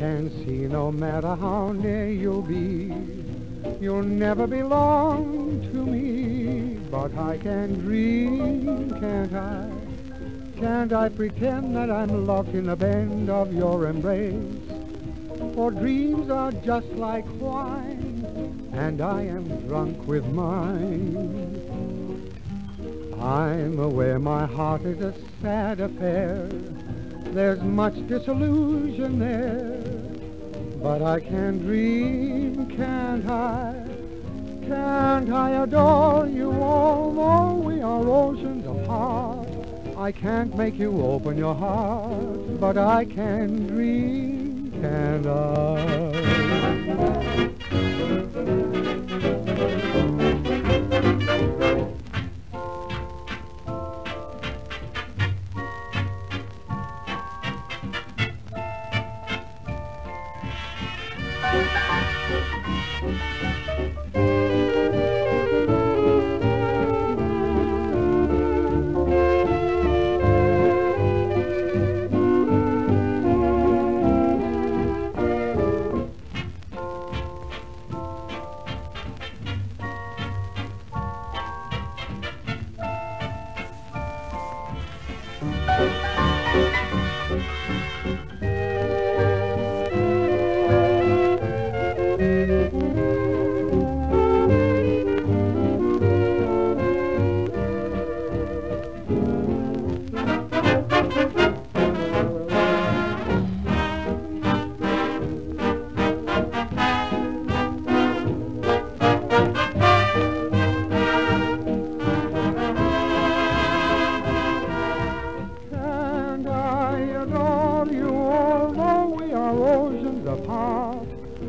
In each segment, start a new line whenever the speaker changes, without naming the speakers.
can see no matter how near you'll be, you'll never belong to me. But I can dream, can't I? Can't I pretend that I'm locked in the bend of your embrace? For dreams are just like wine, and I am drunk with mine. I'm aware my heart is a sad affair. There's much disillusion there. But I can dream, can't I? Can't I adore you although we are oceans apart? I can't make you open your heart, but I can dream, can't I? Música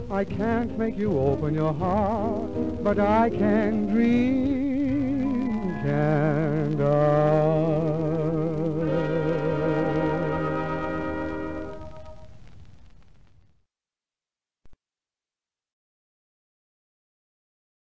I can't make you open your heart, but I can dream, can't I?